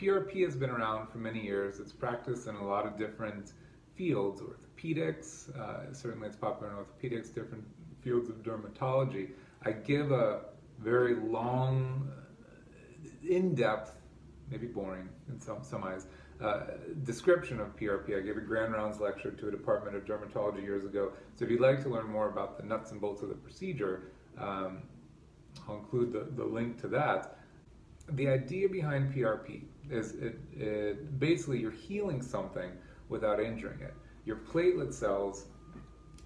PRP has been around for many years. It's practiced in a lot of different fields, orthopedics, uh, certainly it's popular in orthopedics, different fields of dermatology. I give a very long, in-depth, maybe boring in some, some eyes, uh, description of PRP. I gave a grand rounds lecture to a department of dermatology years ago. So if you'd like to learn more about the nuts and bolts of the procedure, um, I'll include the, the link to that. The idea behind PRP is it, it, basically you're healing something without injuring it. Your platelet cells,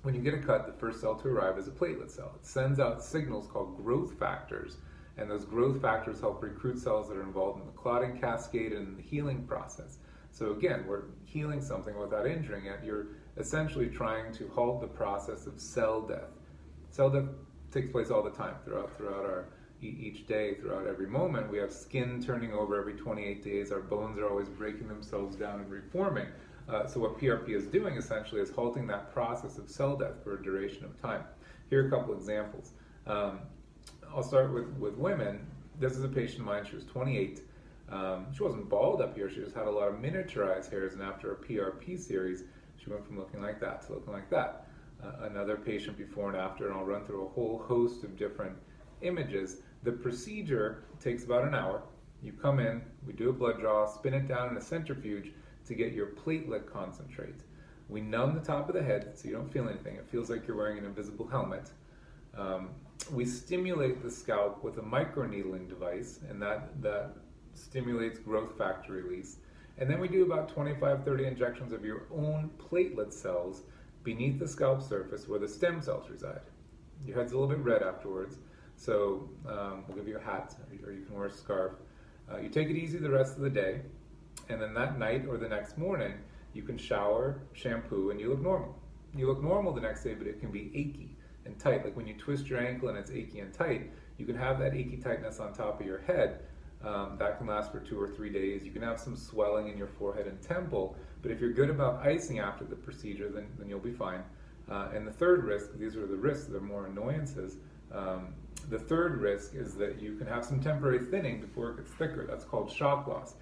when you get a cut, the first cell to arrive is a platelet cell. It sends out signals called growth factors and those growth factors help recruit cells that are involved in the clotting cascade and the healing process. So again, we're healing something without injuring it. You're essentially trying to halt the process of cell death. Cell death takes place all the time throughout throughout our each day, throughout every moment. We have skin turning over every 28 days. Our bones are always breaking themselves down and reforming. Uh, so what PRP is doing essentially is halting that process of cell death for a duration of time. Here are a couple examples. Um, I'll start with, with women. This is a patient of mine, she was 28. Um, she wasn't bald up here, she just had a lot of miniaturized hairs, and after a PRP series, she went from looking like that to looking like that. Uh, another patient before and after, and I'll run through a whole host of different images. The procedure takes about an hour. You come in, we do a blood draw, spin it down in a centrifuge to get your platelet concentrate. We numb the top of the head so you don't feel anything. It feels like you're wearing an invisible helmet. Um, we stimulate the scalp with a microneedling device, and that, that stimulates growth factor release. And then we do about 25, 30 injections of your own platelet cells beneath the scalp surface where the stem cells reside. Your head's a little bit red afterwards, so um, we'll give you a hat or you can wear a scarf. Uh, you take it easy the rest of the day, and then that night or the next morning, you can shower, shampoo, and you look normal. You look normal the next day, but it can be achy and tight. Like when you twist your ankle and it's achy and tight, you can have that achy tightness on top of your head. Um, that can last for two or three days. You can have some swelling in your forehead and temple, but if you're good about icing after the procedure, then, then you'll be fine. Uh, and the third risk, these are the risks, they're more annoyances. Um, the third risk is that you can have some temporary thinning before it gets thicker. That's called shock loss.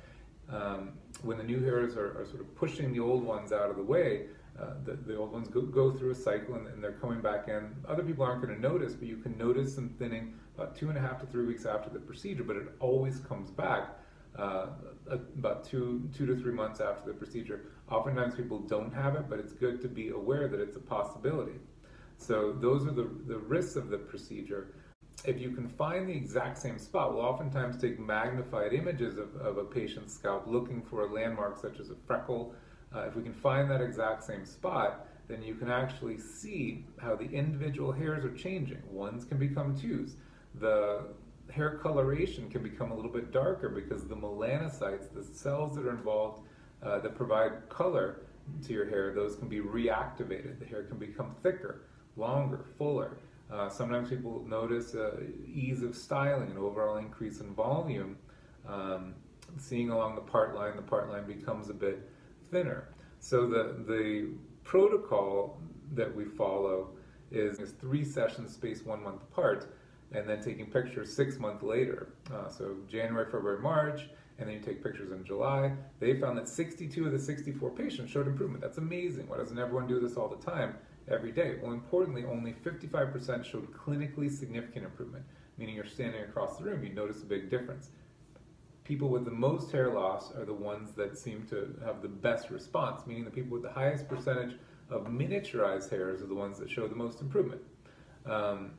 Um, when the new hairs are, are, sort of pushing the old ones out of the way, uh, the, the, old ones go, go through a cycle and, and, they're coming back in. Other people aren't going to notice, but you can notice some thinning about two and a half to three weeks after the procedure, but it always comes back uh, about two, two to three months after the procedure. Oftentimes people don't have it, but it's good to be aware that it's a possibility. So those are the, the risks of the procedure. If you can find the exact same spot, we'll oftentimes take magnified images of, of a patient's scalp looking for a landmark such as a freckle, uh, if we can find that exact same spot, then you can actually see how the individual hairs are changing. Ones can become twos. The hair coloration can become a little bit darker because the melanocytes, the cells that are involved uh, that provide color to your hair, those can be reactivated. The hair can become thicker, longer, fuller. Uh, sometimes people notice uh, ease of styling, an overall increase in volume. Um, seeing along the part line, the part line becomes a bit thinner. So the, the protocol that we follow is, is three sessions spaced one month apart and then taking pictures six months later. Uh, so January, February, March, and then you take pictures in July. They found that 62 of the 64 patients showed improvement. That's amazing. Why doesn't everyone do this all the time, every day? Well, importantly, only 55% showed clinically significant improvement, meaning you're standing across the room, you notice a big difference people with the most hair loss are the ones that seem to have the best response, meaning the people with the highest percentage of miniaturized hairs are the ones that show the most improvement. Um,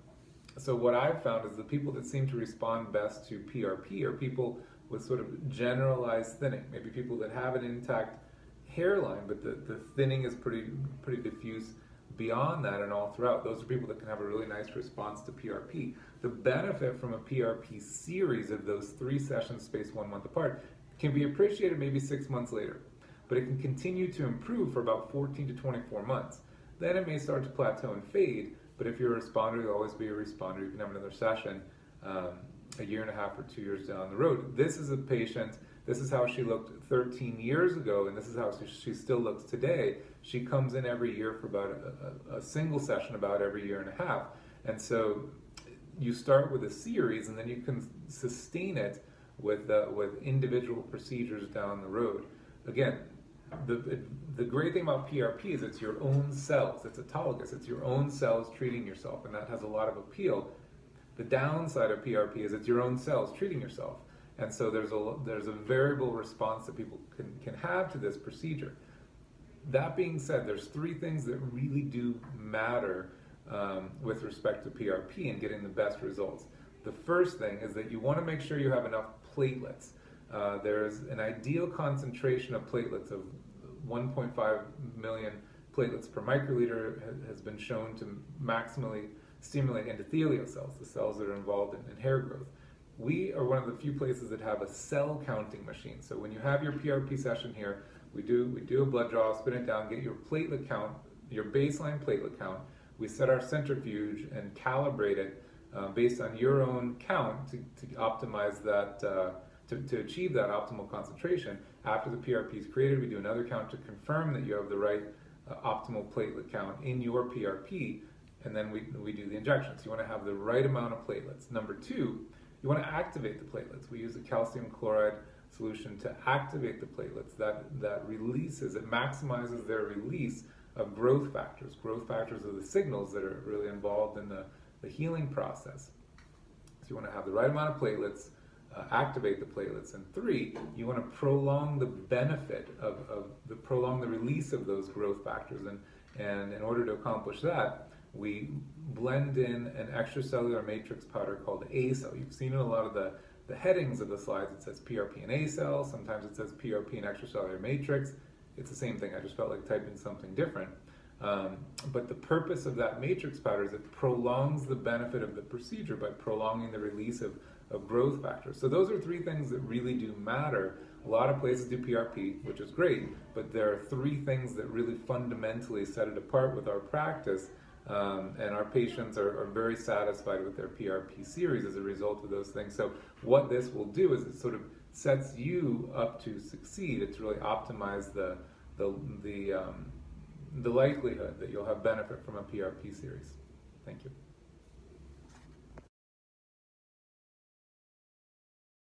so what I've found is the people that seem to respond best to PRP are people with sort of generalized thinning, maybe people that have an intact hairline, but the, the thinning is pretty pretty diffuse beyond that and all throughout. Those are people that can have a really nice response to PRP. The benefit from a PRP series of those three sessions spaced one month apart can be appreciated maybe six months later, but it can continue to improve for about 14 to 24 months. Then it may start to plateau and fade, but if you're a responder, you'll always be a responder. You can have another session um, a year and a half or two years down the road. This is a patient this is how she looked 13 years ago, and this is how she still looks today. She comes in every year for about a, a, a single session about every year and a half. And so you start with a series, and then you can sustain it with, uh, with individual procedures down the road. Again, the, the great thing about PRP is it's your own cells. It's autologous. It's your own cells treating yourself, and that has a lot of appeal. The downside of PRP is it's your own cells treating yourself, and so there's a there's a variable response that people can can have to this procedure. That being said, there's three things that really do matter um, with respect to PRP and getting the best results. The first thing is that you want to make sure you have enough platelets. Uh, there's an ideal concentration of platelets of 1.5 million platelets per microliter has been shown to maximally stimulate endothelial cells, the cells that are involved in, in, hair growth. We are one of the few places that have a cell counting machine. So when you have your PRP session here, we do we do a blood draw, spin it down, get your platelet count, your baseline platelet count. We set our centrifuge and calibrate it uh, based on your own count to, to optimize that. Uh, to, to achieve that optimal concentration, after the PRP is created, we do another count to confirm that you have the right uh, optimal platelet count in your PRP, and then we, we do the injections. You want to have the right amount of platelets. Number two, you want to activate the platelets. We use a calcium chloride solution to activate the platelets. That, that releases, it maximizes their release of growth factors. Growth factors are the signals that are really involved in the, the healing process. So you want to have the right amount of platelets, uh, activate the platelets. And three, you want to prolong the benefit of, of the prolong the release of those growth factors. And, and in order to accomplish that, we blend in an extracellular matrix powder called ACell. You've seen in a lot of the, the headings of the slides, it says PRP and ACell. Sometimes it says PRP and extracellular matrix. It's the same thing. I just felt like typing something different. Um, but the purpose of that matrix powder is it prolongs the benefit of the procedure by prolonging the release of of growth factors. So those are three things that really do matter. A lot of places do PRP, which is great, but there are three things that really fundamentally set it apart with our practice. Um, and our patients are, are, very satisfied with their PRP series as a result of those things. So what this will do is it sort of sets you up to succeed. It's really optimize the the the um, the likelihood that you'll have benefit from a PRP series. Thank you.